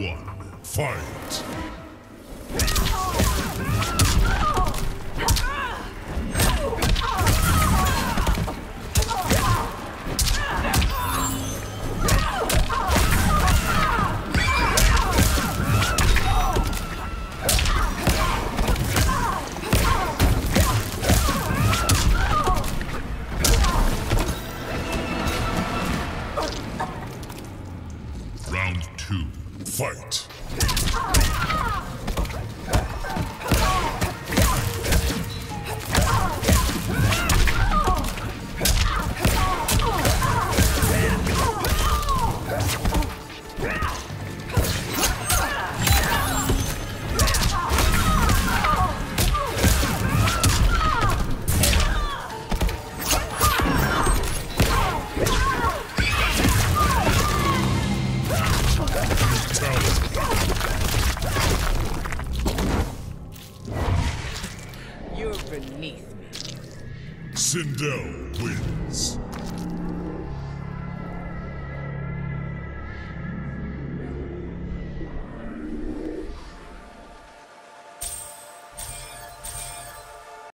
one, fight! Round two, fight! You're beneath me. Sindel wins.